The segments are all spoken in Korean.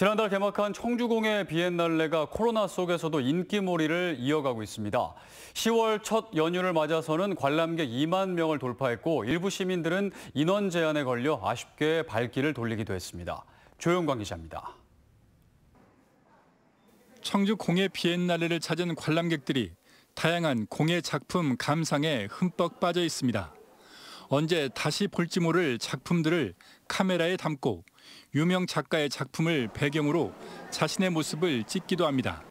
지난달 개막한 청주공예 비엔날레가 코로나 속에서도 인기몰이를 이어가고 있습니다. 10월 첫 연휴를 맞아서는 관람객 2만 명을 돌파했고 일부 시민들은 인원 제한에 걸려 아쉽게 발길을 돌리기도 했습니다. 조영광 기자입니다. 청주 공예 비엔날레를 찾은 관람객들이 다양한 공예 작품 감상에 흠뻑 빠져 있습니다. 언제 다시 볼지 모를 작품들을 카메라에 담고 유명 작가의 작품을 배경으로 자신의 모습을 찍기도 합니다.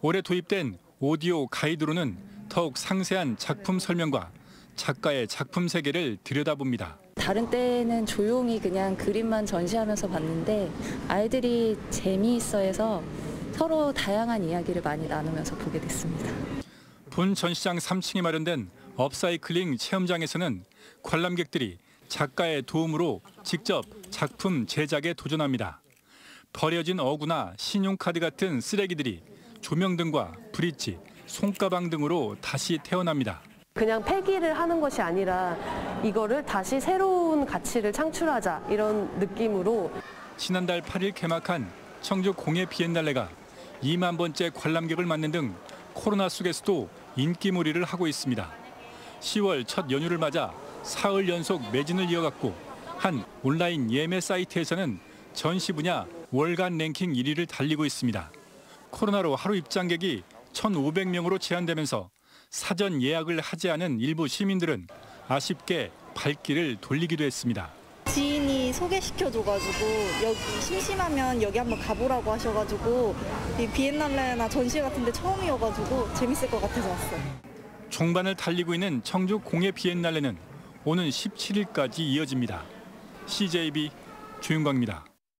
올해 도입된 오디오 가이드로는 더욱 상세한 작품 설명과 작가의 작품 세계를 들여다봅니다. 다른 때는 조용히 그냥 그림만 전시하면서 봤는데 아이들이 재미있어 해서 서로 다양한 이야기를 많이 나누면서 보게 됐습니다. 본 전시장 3층에 마련된 업사이클링 체험장에서는 관람객들이 작가의 도움으로 직접 작품 제작에 도전합니다. 버려진 어구나 신용카드 같은 쓰레기들이 조명등과 브릿지, 손가방 등으로 다시 태어납니다. 그냥 폐기를 하는 것이 아니라 이거를 다시 새로운 가치를 창출하자 이런 느낌으로 지난달 8일 개막한 청주 공예 비엔날레가 2만 번째 관람객을 맞는 등 코로나 속에서도 인기몰이를 하고 있습니다. 10월 첫 연휴를 맞아 사흘 연속 매진을 이어갔고 한 온라인 예매 사이트에서는 전시 분야 월간 랭킹 1위를 달리고 있습니다. 코로나로 하루 입장객이 1,500명으로 제한되면서 사전 예약을 하지 않은 일부 시민들은 아쉽게 발길을 돌리기도 했습니다. 지인이 소개시켜줘가지고 여기 심심하면 여기 한번 가보라고 하셔가지고 이 비엔날레나 전시 같은데 처음이어가지고 재밌을 것 같아서 왔어요. 종반을 달리고 있는 청주 공예 비엔날레는 오는 17일까지 이어집니다. CJB 주윤광입니다.